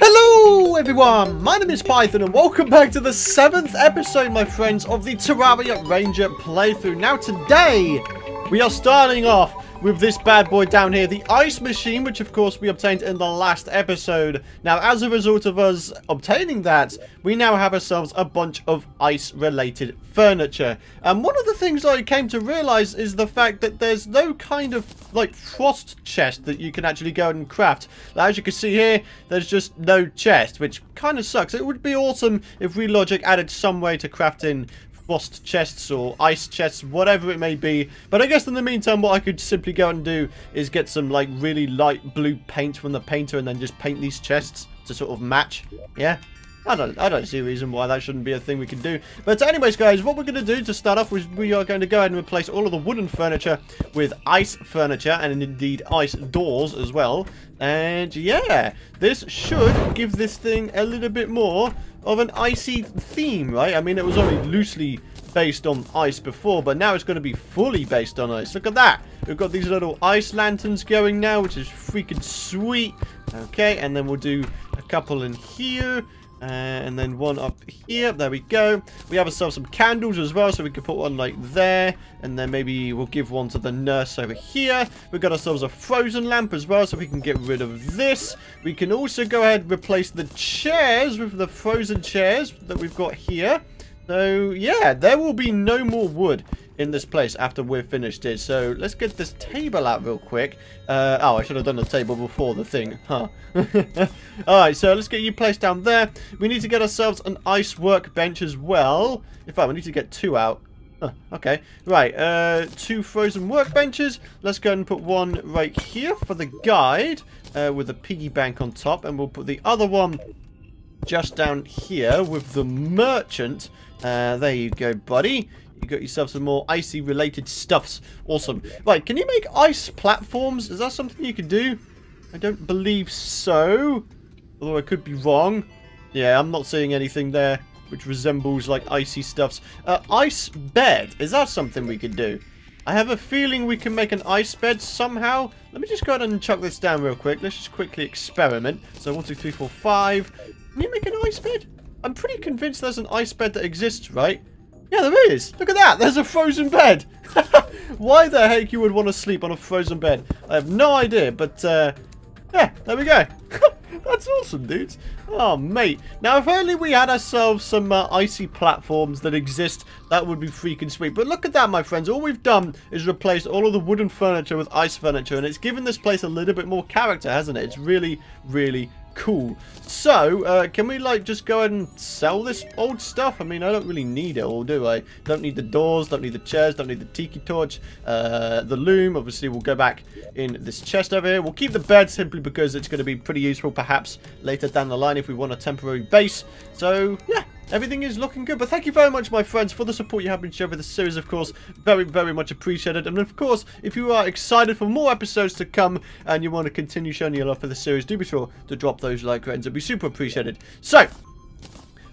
Hello everyone, my name is Python and welcome back to the seventh episode, my friends, of the Terraria Ranger playthrough. Now today, we are starting off with this bad boy down here, the ice machine, which of course we obtained in the last episode. Now, as a result of us obtaining that, we now have ourselves a bunch of ice-related furniture. And one of the things I came to realize is the fact that there's no kind of, like, frost chest that you can actually go and craft. As you can see here, there's just no chest, which kind of sucks. It would be awesome if Re-Logic added some way to craft in frost chests or ice chests, whatever it may be. But I guess in the meantime, what I could simply go and do is get some like really light blue paint from the painter and then just paint these chests to sort of match. Yeah. I don't, I don't see a reason why that shouldn't be a thing we can do. But anyways, guys, what we're going to do to start off is we are going to go ahead and replace all of the wooden furniture with ice furniture and indeed ice doors as well. And yeah, this should give this thing a little bit more of an icy theme, right? I mean, it was only loosely based on ice before, but now it's going to be fully based on ice. Look at that. We've got these little ice lanterns going now, which is freaking sweet. Okay, and then we'll do a couple in here. And then one up here. There we go. We have ourselves some candles as well, so we can put one like there. And then maybe we'll give one to the nurse over here. We've got ourselves a frozen lamp as well, so we can get rid of this. We can also go ahead and replace the chairs with the frozen chairs that we've got here. So, yeah, there will be no more wood in this place after we're finished it. So let's get this table out real quick. Uh, oh, I should have done the table before the thing, huh? Alright, so let's get you placed down there. We need to get ourselves an ice workbench as well. In fact, we need to get two out. Huh, okay, right, uh, two frozen workbenches. Let's go and put one right here for the guide uh, with a piggy bank on top. And we'll put the other one just down here with the merchant. Uh, there you go, buddy. You got yourself some more icy related stuffs. Awesome. Right, can you make ice platforms? Is that something you can do? I don't believe so. Although I could be wrong. Yeah, I'm not seeing anything there which resembles like icy stuffs. Uh, ice bed. Is that something we could do? I have a feeling we can make an ice bed somehow. Let me just go ahead and chuck this down real quick. Let's just quickly experiment. So, one, two, three, four, five. Can you make an ice bed? I'm pretty convinced there's an ice bed that exists, right? Yeah, there is. Look at that. There's a frozen bed. Why the heck you would want to sleep on a frozen bed? I have no idea, but uh, yeah, there we go. That's awesome, dudes. Oh, mate. Now, if only we had ourselves some uh, icy platforms that exist, that would be freaking sweet. But look at that, my friends. All we've done is replaced all of the wooden furniture with ice furniture, and it's given this place a little bit more character, hasn't it? It's really, really cool. So, uh, can we, like, just go ahead and sell this old stuff? I mean, I don't really need it all, do I? Don't need the doors, don't need the chairs, don't need the tiki torch. Uh, the loom, obviously, we'll go back in this chest over here. We'll keep the bed simply because it's going to be pretty useful, perhaps, later down the line if we want a temporary base. So, yeah, everything is looking good. But thank you very much, my friends, for the support you have been showing with the series, of course. Very, very much appreciated. And, of course, if you are excited for more episodes to come and you want to continue showing your love for the series, do be sure to drop those like buttons. It'd be super appreciated. So,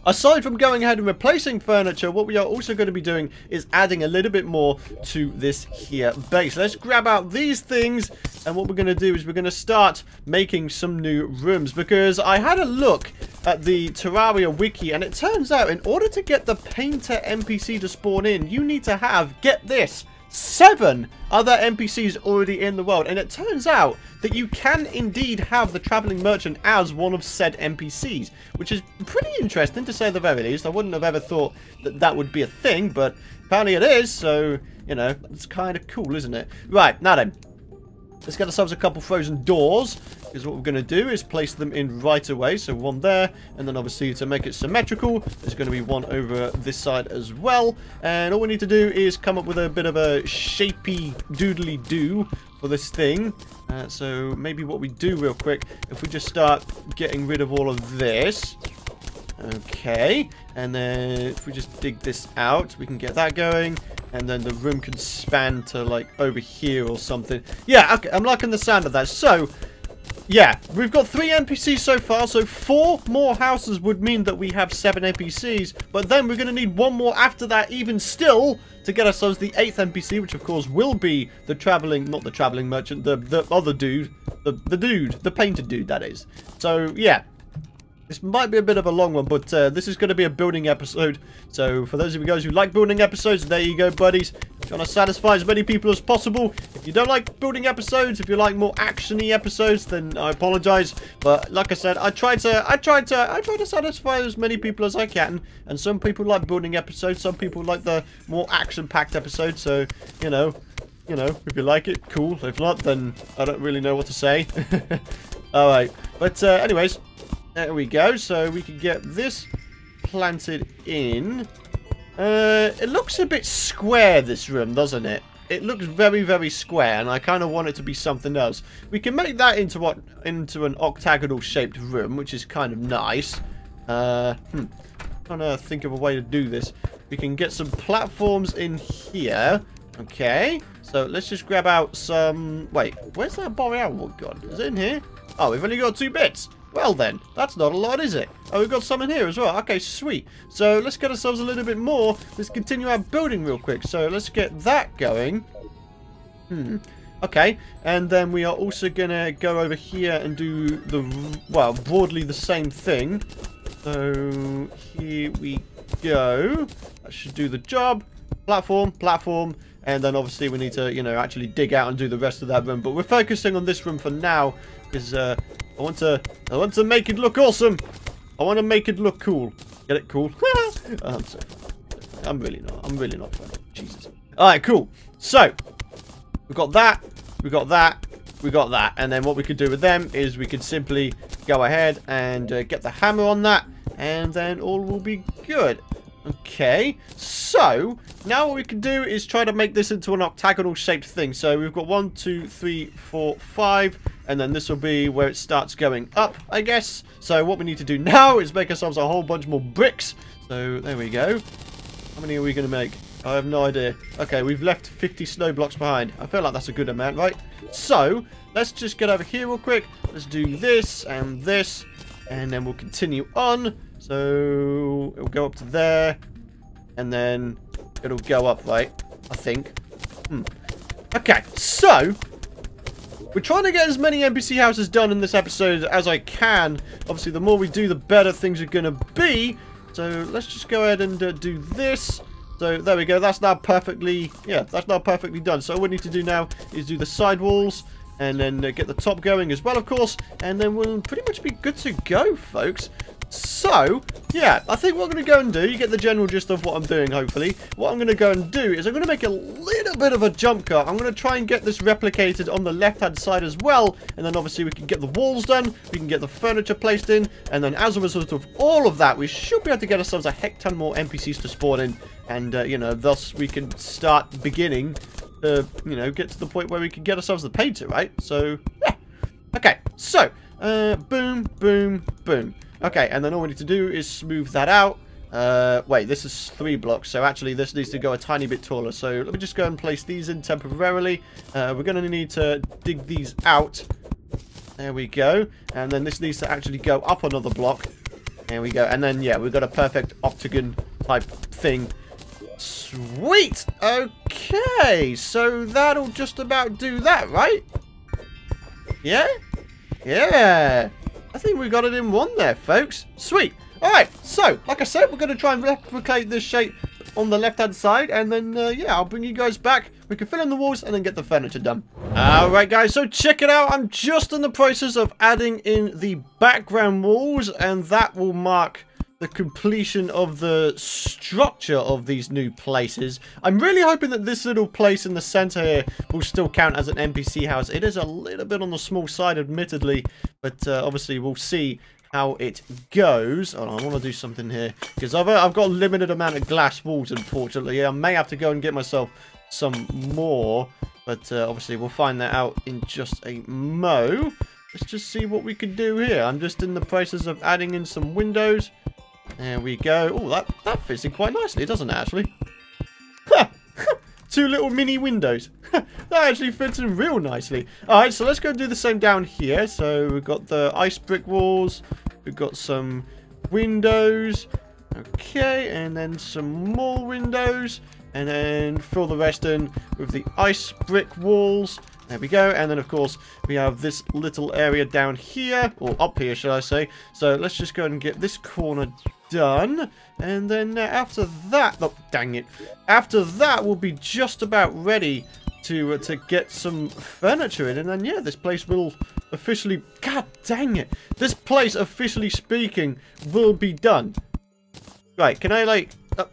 Aside from going ahead and replacing furniture, what we are also going to be doing is adding a little bit more to this here base. Let's grab out these things, and what we're going to do is we're going to start making some new rooms, because I had a look at the Terraria wiki, and it turns out in order to get the painter NPC to spawn in, you need to have, get this, seven other NPCs already in the world. And it turns out that you can indeed have the Traveling Merchant as one of said NPCs, which is pretty interesting to say the very least. I wouldn't have ever thought that that would be a thing, but apparently it is, so, you know, it's kind of cool, isn't it? Right, now then, Let's get ourselves a couple frozen doors, because what we're going to do is place them in right away. So one there, and then obviously to make it symmetrical, there's going to be one over this side as well. And all we need to do is come up with a bit of a shapy doodly-doo for this thing. Uh, so maybe what we do real quick, if we just start getting rid of all of this, Okay, and then if we just dig this out, we can get that going, and then the room can span to like over here or something. Yeah, okay, I'm liking the sound of that. So, yeah, we've got three NPCs so far, so four more houses would mean that we have seven NPCs, but then we're going to need one more after that even still to get ourselves the eighth NPC, which of course will be the traveling, not the traveling merchant, the, the other dude, the, the dude, the painted dude, that is. So, yeah, This might be a bit of a long one, but uh, this is going to be a building episode. So for those of you guys who like building episodes, there you go, buddies. Trying to satisfy as many people as possible. If you don't like building episodes, if you like more actiony episodes, then I apologize. But like I said, I try to, I try to, I try to satisfy as many people as I can. And some people like building episodes, some people like the more action-packed episodes. So you know, you know, if you like it, cool. If not, then I don't really know what to say. All right, but uh, anyways. There we go. So we can get this planted in. Uh, it looks a bit square, this room, doesn't it? It looks very, very square, and I kind of want it to be something else. We can make that into what into an octagonal-shaped room, which is kind of nice. Uh, hmm. Trying to think of a way to do this. We can get some platforms in here. Okay. So let's just grab out some... Wait, where's that boreal wood gone? Is it in here? Oh, we've only got two bits. Well then, that's not a lot, is it? Oh, we've got some in here as well. Okay, sweet. So let's get ourselves a little bit more. Let's continue our building real quick. So let's get that going. Hmm. Okay, and then we are also going to go over here and do the, well, broadly the same thing. So here we go. That should do the job. Platform, platform, and then obviously we need to, you know, actually dig out and do the rest of that room. But we're focusing on this room for now because uh, I want to, I want to make it look awesome. I want to make it look cool. Get it cool? I'm so I'm really not. I'm really not. Jesus. All right, cool. So, we've got that. We've got that. We got that. And then what we could do with them is we could simply go ahead and uh, get the hammer on that. And then all will be good. Okay, so now what we can do is try to make this into an octagonal shaped thing. So we've got one, two, three, four, five, and then this will be where it starts going up, I guess. So what we need to do now is make ourselves a whole bunch more bricks. So there we go. How many are we going to make? I have no idea. Okay, we've left 50 snow blocks behind. I feel like that's a good amount, right? So, let's just get over here real quick. Let's do this and this. And then we'll continue on. So, it'll go up to there. And then it'll go up, right? I think. Hmm. Okay, so, we're trying to get as many NPC houses done in this episode as I can. Obviously, the more we do, the better things are going to be. So let's just go ahead and uh, do this. So there we go. That's now perfectly, yeah, that's now perfectly done. So all we need to do now is do the side walls and then uh, get the top going as well, of course. And then we'll pretty much be good to go, folks. So, yeah, I think what I'm going to go and do, you get the general gist of what I'm doing, hopefully. What I'm going to go and do is I'm going to make a little bit of a jump cut. I'm going to try and get this replicated on the left-hand side as well. And then obviously we can get the walls done, we can get the furniture placed in, and then as a result of all of that, we should be able to get ourselves a heck ton more NPCs to spawn in. And, uh, you know, thus we can start beginning to, you know, get to the point where we can get ourselves the painter, right? So, yeah. Okay, so, uh, boom, boom, boom. Okay, and then all we need to do is smooth that out. Uh, wait, this is three blocks, so actually this needs to go a tiny bit taller. So let me just go and place these in temporarily. Uh, we're going to need to dig these out. There we go. And then this needs to actually go up another block. There we go. And then, yeah, we've got a perfect octagon type thing. Sweet! Okay, so that'll just about do that, right? Yeah? Yeah! I think we got it in one there, folks. Sweet. All right, so, like I said, we're going to try and replicate this shape on the left-hand side, and then, uh, yeah, I'll bring you guys back. We can fill in the walls and then get the furniture done. All right, guys, so check it out. I'm just in the process of adding in the background walls, and that will mark the completion of the structure of these new places. I'm really hoping that this little place in the center here will still count as an NPC house. It is a little bit on the small side, admittedly, but uh, obviously we'll see how it goes. Oh, I want to do something here because I've, I've got a limited amount of glass walls, unfortunately. I may have to go and get myself some more, but uh, obviously we'll find that out in just a mo. Let's just see what we can do here. I'm just in the process of adding in some windows. There we go. Oh, that, that fits in quite nicely, doesn't it, actually? Two little mini windows. that actually fits in real nicely. Alright, so let's go and do the same down here. So we've got the ice brick walls. We've got some windows. Okay, and then some more windows. And then fill the rest in with the ice brick walls. There we go. And then, of course, we have this little area down here. Or up here, should I say. So let's just go and get this corner done. And then after that... Oh, dang it. After that, we'll be just about ready to uh, to get some furniture in. And then, yeah, this place will officially... God dang it. This place, officially speaking, will be done. Right, can I, like... Uh,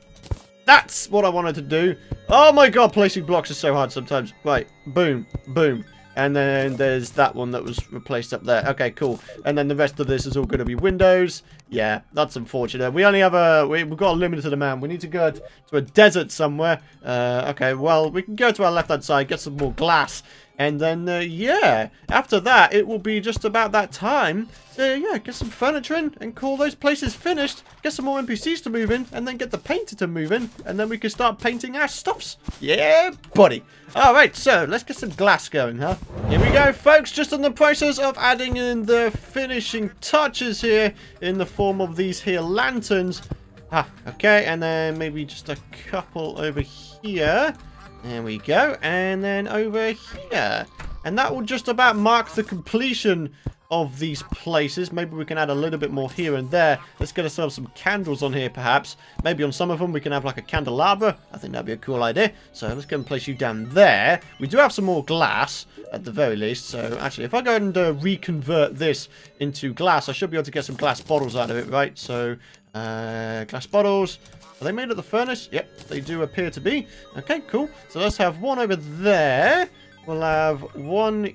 that's what I wanted to do. Oh my god, placing blocks is so hard sometimes. Right, boom, boom. And then there's that one that was replaced up there. Okay, cool. And then the rest of this is all going to be windows. Yeah, that's unfortunate. We only have a... We, have got a limited amount. We need to go to a desert somewhere. Uh, okay, well, we can go to our left-hand side, get some more glass. And then, uh, yeah, after that, it will be just about that time to, yeah, get some furniture in and call those places finished, get some more NPCs to move in, and then get the painter to move in, and then we can start painting our stuffs. Yeah, buddy. Alright, so let's get some glass going, huh? Here we go, folks, just in the process of adding in the finishing touches here in the form of these here lanterns. Ah, okay, and then maybe just a couple over here. There we go. And then over here. And that will just about mark the completion of these places. Maybe we can add a little bit more here and there. Let's get ourselves some candles on here, perhaps. Maybe on some of them we can have like a candelabra. I think that'd be a cool idea. So let's go and place you down there. We do have some more glass, at the very least. So actually, if I go and uh, reconvert this into glass, I should be able to get some glass bottles out of it, right? So, uh, glass bottles. Are they made at the furnace? Yep, they do appear to be. Okay, cool. So let's have one over there. We'll have one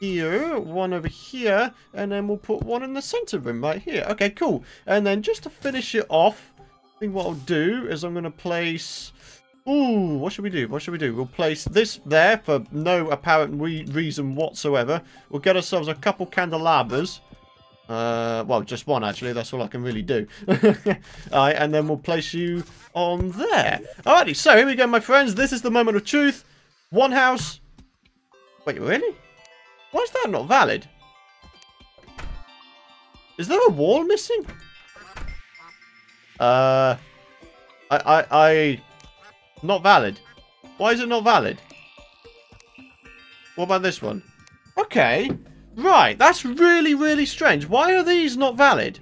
here, one over here, and then we'll put one in the center room right here. Okay, cool. And then just to finish it off, I think what I'll do is I'm going to place... Ooh, what should we do? What should we do? We'll place this there for no apparent re reason whatsoever. We'll get ourselves a couple candelabras. Uh, well, just one, actually. That's all I can really do. Alright, and then we'll place you on there. Alrighty, so here we go, my friends. This is the moment of truth. One house. Wait, really? Why is that not valid? Is there a wall missing? Uh, I, I, I, not valid. Why is it not valid? What about this one? Okay. Right, that's really, really strange. Why are these not valid?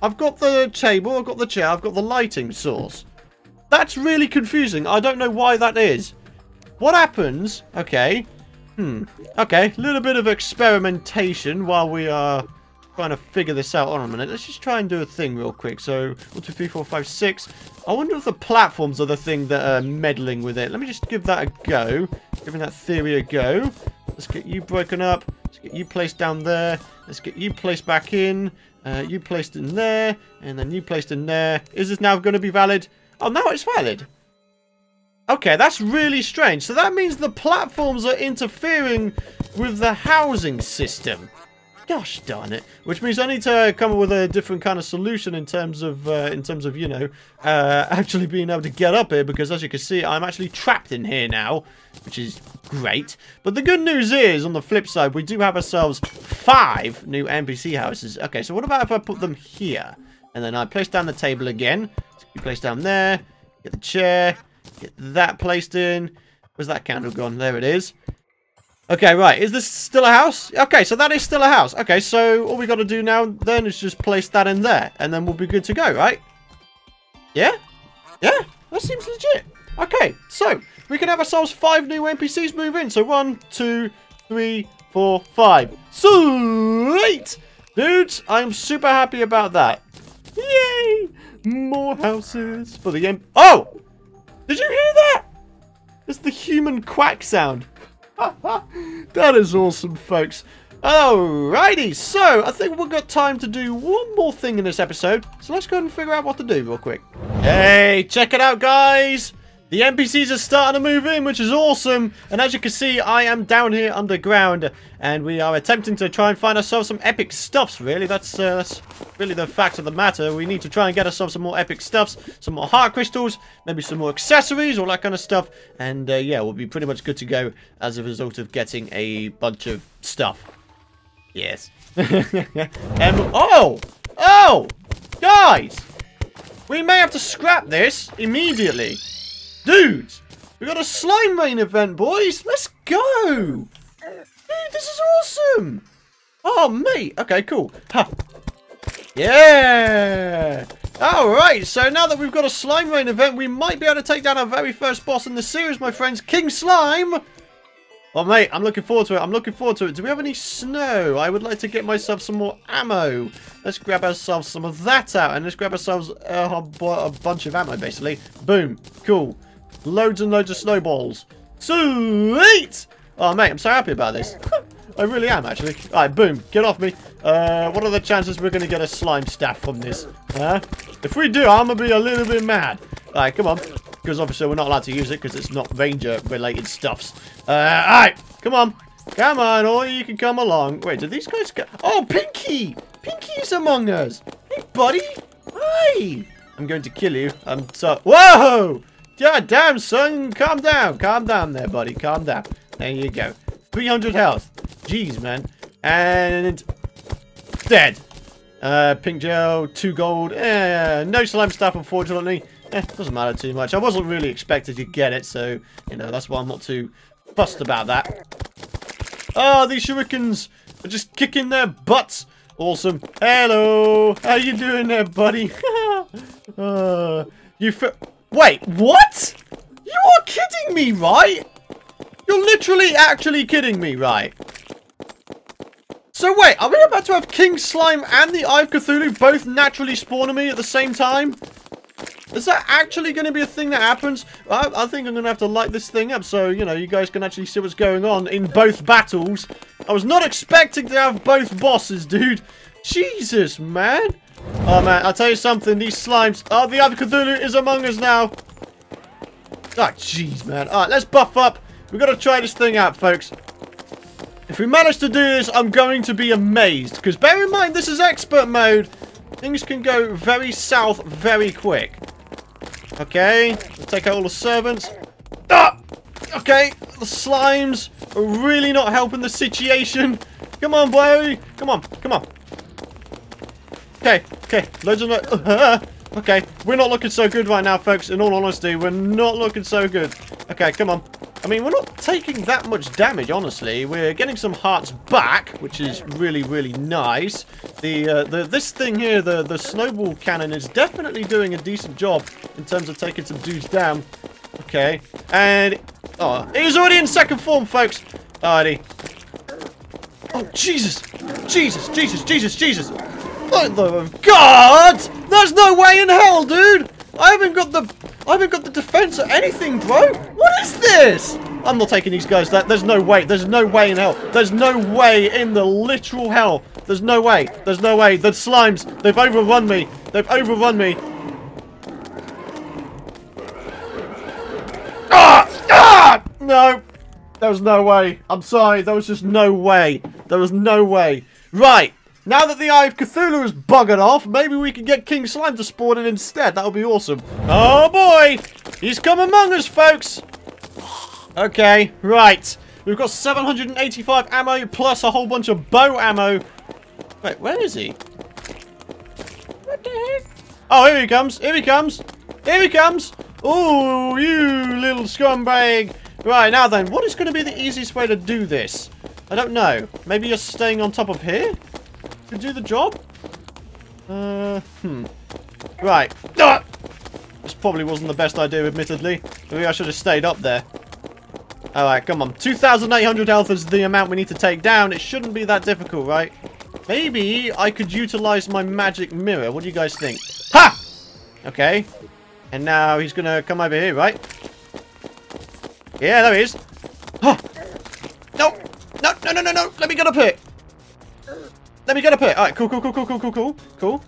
I've got the table, I've got the chair, I've got the lighting source. That's really confusing. I don't know why that is. What happens? Okay. Hmm. Okay, a little bit of experimentation while we are trying to figure this out. on a minute. Let's just try and do a thing real quick. So, 1, 2, 3, 4, 5, 6. I wonder if the platforms are the thing that are meddling with it. Let me just give that a go. Giving that theory a go. Let's get you broken up. Let's get you placed down there. Let's get you placed back in. Uh, you placed in there. And then you placed in there. Is this now going to be valid? Oh, now it's valid. Okay, that's really strange. So that means the platforms are interfering with the housing system. Gosh darn it. Which means I need to come up with a different kind of solution in terms of, uh, in terms of, you know, uh, actually being able to get up here. Because as you can see, I'm actually trapped in here now. Which is great. But the good news is, on the flip side, we do have ourselves five new NPC houses. Okay, so what about if I put them here? And then I place down the table again. You place down there. Get the chair. Get that placed in. Where's that candle gone? There it is. Okay, right. Is this still a house? Okay, so that is still a house. Okay, so all we got to do now then is just place that in there. And then we'll be good to go, right? Yeah? Yeah? That seems legit. Okay, so we can have ourselves five new NPCs move in. So one, two, three, four, five. Sweet! Dudes, I'm super happy about that. Yay! More houses for the M- Oh! Did you hear that? It's the human quack sound. that is awesome, folks. Alrighty, so I think we've got time to do one more thing in this episode. So let's go and figure out what to do real quick. Hey, check it out, guys. The NPCs are starting to move in, which is awesome. And as you can see, I am down here underground. And we are attempting to try and find ourselves some epic stuffs, really. That's, uh, that's really the fact of the matter. We need to try and get ourselves some more epic stuffs. Some more heart crystals. Maybe some more accessories, all that kind of stuff. And, uh, yeah, we'll be pretty much good to go as a result of getting a bunch of stuff. Yes. um, oh! Oh! Guys! We may have to scrap this immediately. Dudes, we got a slime rain event, boys. Let's go. Dude, this is awesome! Oh, mate. Okay, cool. Ha. Yeah! Alright, so now that we've got a Slime Rain event, we might be able to take down our very first boss in the series, my friends, King Slime! Oh, mate, I'm looking forward to it. I'm looking forward to it. Do we have any snow? I would like to get myself some more ammo. Let's grab ourselves some of that out, and let's grab ourselves a bunch of ammo, basically. Boom. Cool. Loads and loads of snowballs. Sweet! Oh, mate, I'm so happy about this. I really am, actually. Alright, boom. Get off me. Uh, what are the chances we're going to get a slime staff from this? Huh? If we do, I'm going to be a little bit mad. Alright, come on. Because obviously we're not allowed to use it because it's not ranger-related stuffs. Uh, alright, come on. Come on, or you can come along. Wait, did these guys go? Oh, Pinky! Pinky's among us. Hey, buddy. Hi. I'm going to kill you. I'm so... Whoa! God damn, son. Calm down. Calm down there, buddy. Calm down. There you go. 300 health. Jeez, man. And dead. Uh, pink gel, two gold. Eh, no slime stuff, unfortunately. Eh, doesn't matter too much. I wasn't really expected to get it, so, you know, that's why I'm not too fussed about that. Oh, these shurikens are just kicking their butts. Awesome. Hello. How you doing there, buddy? uh, you Wait, what? You are kidding me, right? You're literally actually kidding me, right? So wait, are we about to have King Slime and the Eye of Cthulhu both naturally spawn me at the same time? Is that actually going to be a thing that happens? I, I think I'm going to have to light this thing up so, you know, you guys can actually see what's going on in both battles. I was not expecting to have both bosses, dude. Jesus, man. Oh, man, I'll tell you something. These slimes... Oh, the of Cthulhu is among us now. Ah, oh, jeez, man. All right, let's buff up. We've got to try this thing out, folks. If we manage to do this, I'm going to be amazed. Because bear in mind, this is expert mode. Things can go very south very quick. Okay, let's take out all the servants. Ah! Okay, the slimes are really not helping the situation. Come on, boy. Come on, come on. Okay, okay. Loads of... Uh, okay, we're not looking so good right now, folks. In all honesty, we're not looking so good. Okay, come on. I mean, we're not taking that much damage, honestly. We're getting some hearts back, which is really, really nice. The, uh, the This thing here, the, the snowball cannon, is definitely doing a decent job in terms of taking some dudes down. Okay. And... Oh, he's already in second form, folks. Alrighty. Oh, Jesus. Jesus, Jesus, Jesus, Jesus. Oh, the God! There's no way in hell, dude! I haven't got the I haven't got the defense or anything, bro. What is this? I'm not taking these guys. That There's no way. There's no way in hell. There's no way in the literal hell. There's no way. There's no way. The slimes, they've overrun me. They've overrun me. Ah! Ah! No. There was no way. I'm sorry. There was just no way. There was no way. Right. Now that the Eye of Cthulhu is buggered off, maybe we can get King Slime to spawn in instead. That would be awesome. Oh boy! He's come among us, folks! Okay, right. We've got 785 ammo plus a whole bunch of bow ammo. Wait, where is he? What the heck? Oh, here he comes. Here he comes. Here he comes. Oh, you little scumbag. Right, now then, what is going to be the easiest way to do this? I don't know. Maybe you're staying on top of here? To do the job? Uh, hmm. Right. Ah! This probably wasn't the best idea, admittedly. Maybe I should have stayed up there. Alright, come on. 2,800 health is the amount we need to take down. It shouldn't be that difficult, right? Maybe I could utilize my magic mirror. What do you guys think? Ha! Okay. And now he's going to come over here, right? Yeah, there he is. Huh. No! No, no, no, no, no! Let me get up here! Let me get up here. Alright, cool, cool, cool, cool, cool, cool, cool. Cool.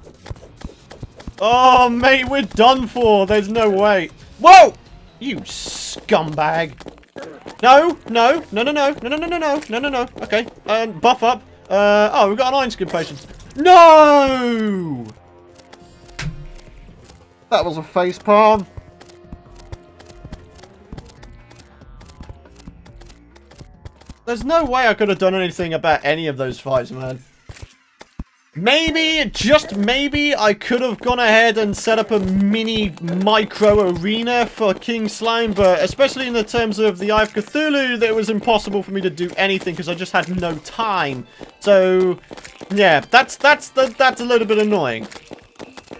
Oh, mate, we're done for. There's no way. Whoa! You scumbag. No, no, no, no, no, no, no, no, no, no, no, no, no. Okay, um, buff up. Uh, oh, we've got an iron skin potion. No! That was a face palm. There's no way I could have done anything about any of those fights, man. Maybe, just maybe, I could have gone ahead and set up a mini micro arena for King Slime, but especially in the terms of the Eye of Cthulhu, it was impossible for me to do anything because I just had no time. So, yeah, that's that's that's a little bit annoying.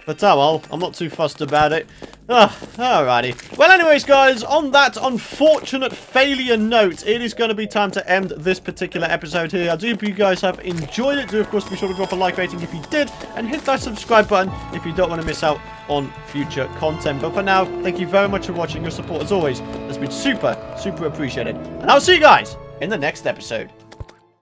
But oh well, I'm not too fussed about it. Ah, alrighty. Well, anyways, guys, on that unfortunate failure note, it is going to be time to end this particular episode here. I do hope you guys have enjoyed it. Do, of course, be sure to drop a like rating if you did, and hit that subscribe button if you don't want to miss out on future content. But for now, thank you very much for watching. Your support, as always, has been super, super appreciated. And I'll see you guys in the next episode.